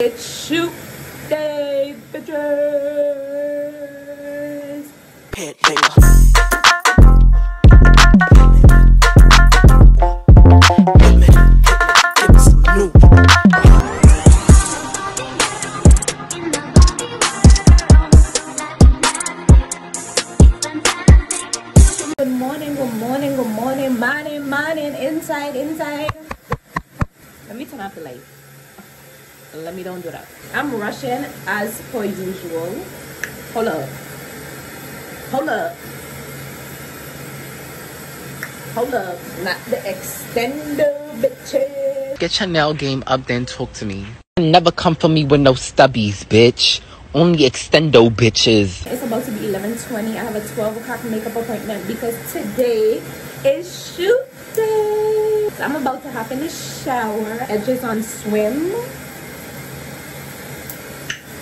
It's shoot day, bitches. Pet finger. Hit me, hit me, give me some new. Good morning, good morning, good morning, morning, morning, inside, inside. Let me turn off the light. Let me don't do that. I'm rushing as per usual. Hold up. Hold up. Hold up. Not the extender, bitches. Get your nail game up, then talk to me. Never come for me with no stubbies, bitch. Only extendo bitches. It's about to be 11:20. I have a 12 o'clock makeup appointment because today is shoot day. I'm about to hop in the shower. Edges on swim.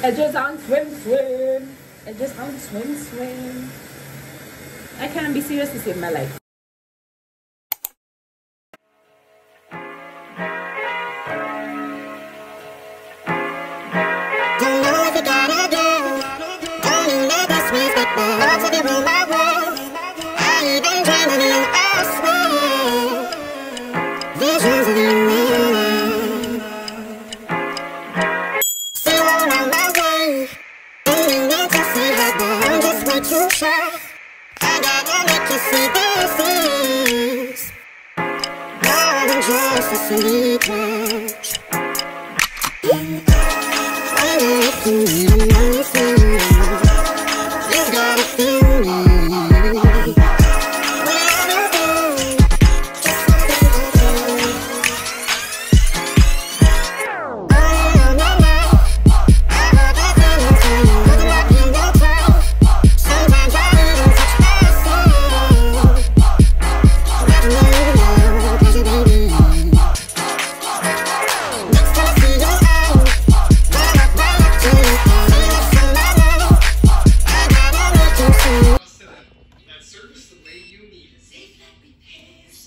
Edges on swim, swim. Edges on swim, swim. I can't be serious to save my life. 的离开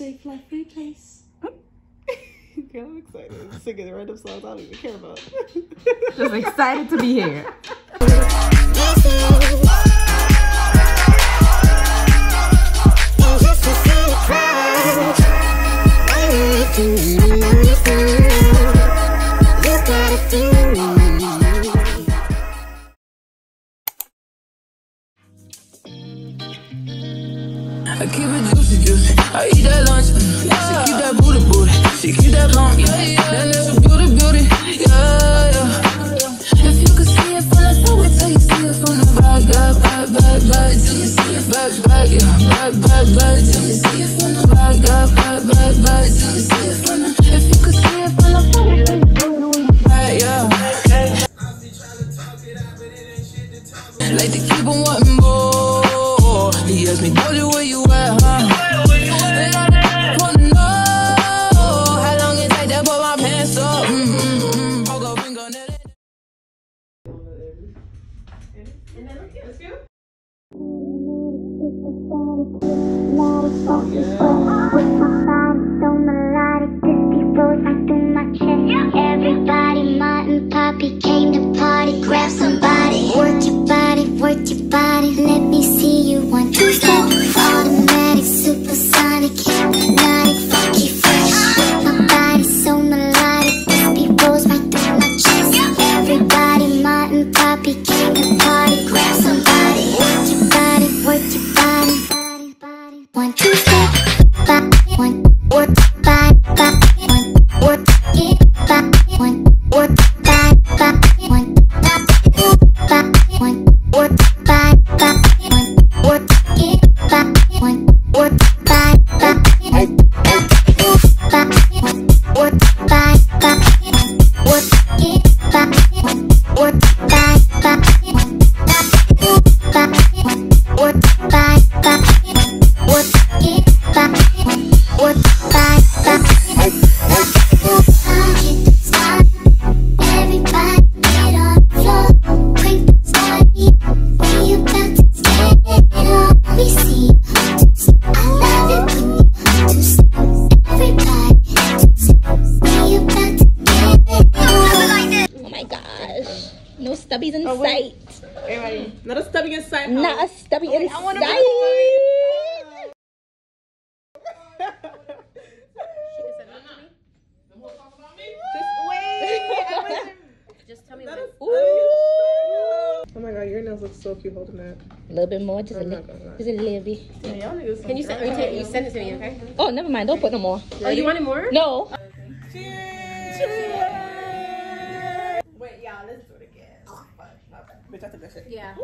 Safe life replace. Girl, I'm excited. Singing random songs I don't even care about. Just excited to be here. I keep it juicy, juicy. I eat that lunch. mm. She keep that booty, booty. She keep that lump. Yeah, yeah. That little beauty, beauty. Yeah, yeah. If you could see it from the top, until you see it from the back, yeah, back, back, back, till you see it back, back, yeah, back, back, back, till you see it from the back, yeah, back, back, back, till you see it from the. Oh, yeah. Not a stubby in I wanna sight. Just tell me when. Oh my god, your nails look so cute holding that. A little bit more, just a I'm little, not gonna just a little bit. Can you send? You, take, you send it to me, okay? Oh, never mind. Don't put no more. Oh, you wanted more? No. Wait, yeah, let's do it again. Bitch, I took that shit. Yeah.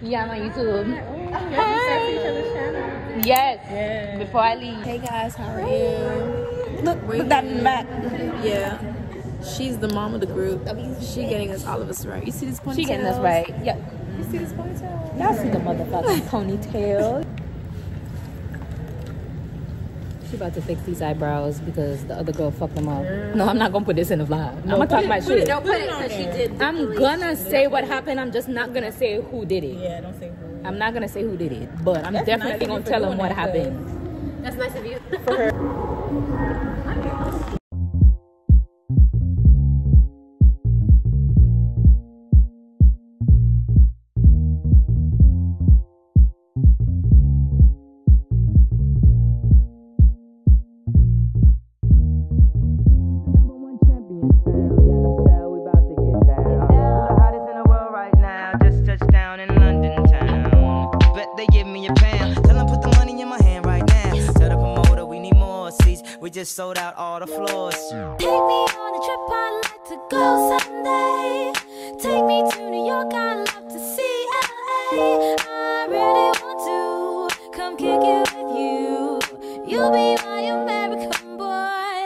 Yeah, I'm on YouTube. Yes. Before I leave. Hey guys, how are you? Look, look that in the back. Yeah. She's the mom of the group. She getting us all of us right. You see this ponytail? She getting us right. Yep. You see this ponytail? Y'all see the motherfucking ponytail. She about to fix these eyebrows because the other girl fucked them up. No, I'm not gonna put this in the vlog. I'm gonna talk my shit. Don't put it because she did. I'm gonna say what happened. I'm just not gonna say who did it. Yeah, don't say who. I'm not gonna say who did it, but I'm That's definitely nice gonna tell them what happened. That's nice of you. For in We just sold out all the floors. Take me on a trip, I'd like to go someday. Take me to New York, I'd love to see LA. I really want to come kick it with you. You'll be my American boy.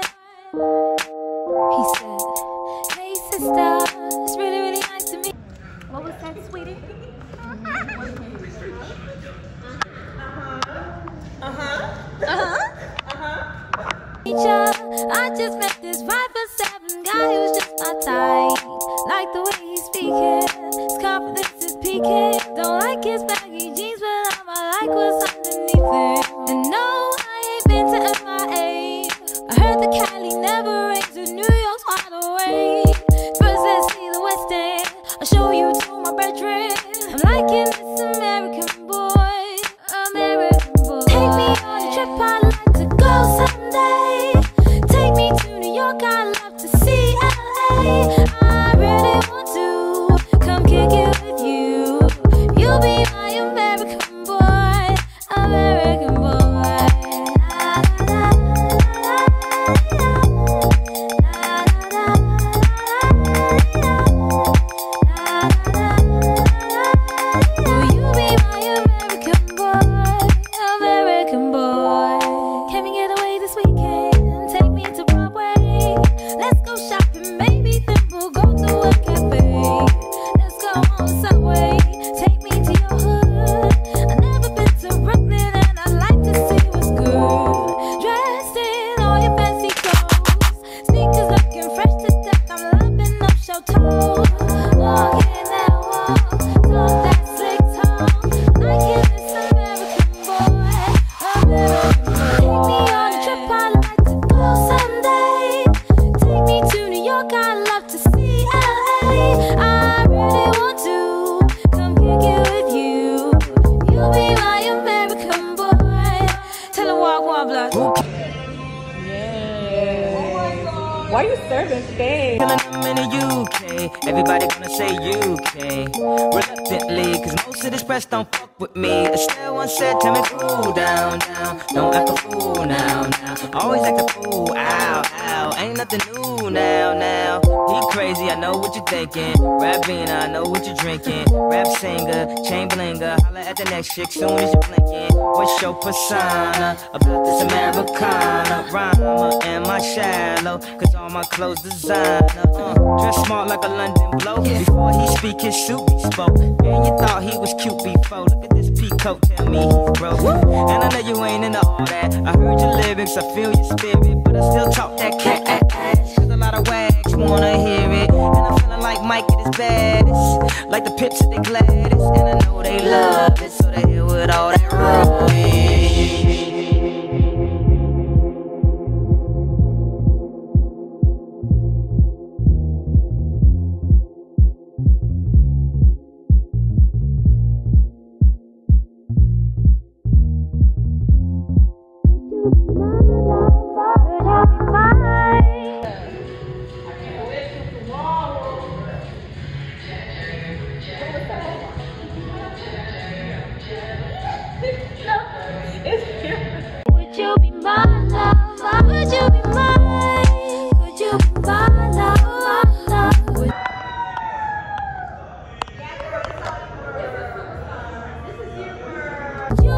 He said, Hey sister, it's really, really nice to meet What was that, sweetie? meet ya. I just met this five foot seven guy who's just my type. Like the way he's speaking, his confidence is peaking. UK. Everybody gonna say UK. Reluctantly, cause most of this press don't fuck with me. Estelle once said, tell me cool down, down. Don't act a fool now, now. Always act a fool, ow, ow. Ain't nothing new now, now. He crazy, I know what you're thinking. Rapping, I know what you're drinking. Rap singer, chain blinger. Holla at the next chick soon as you're blinking. What's your persona about this Americana? Rhymer, am I shallow? Cause all my clothes designer. Uh, dress smart like a London blow. Before he speak, his suit be spoke. And you thought he was cute before. Look at this peacoat, tell me he's broke. And I know you ain't into all that. I heard your lyrics, I feel your spirit. But I still talk that cat wanna hear it. And I'm feeling like Mike at his baddest. Like the pips at the Gladys. And I know they love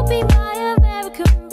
be my American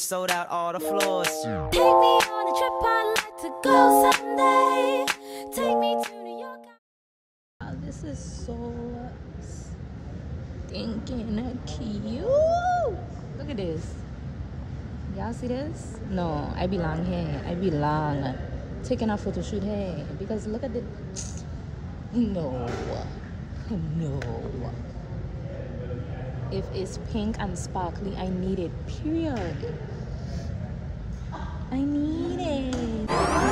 just sold out all the floors. Take me on a trip, I'd like to go someday. Take me to New York. This is so stinking cute. Look at this. Y'all see this? No, I belong here. I belong taking a photo shoot here because look at the. No, no. If it's pink and sparkly, I need it. Period. I need it.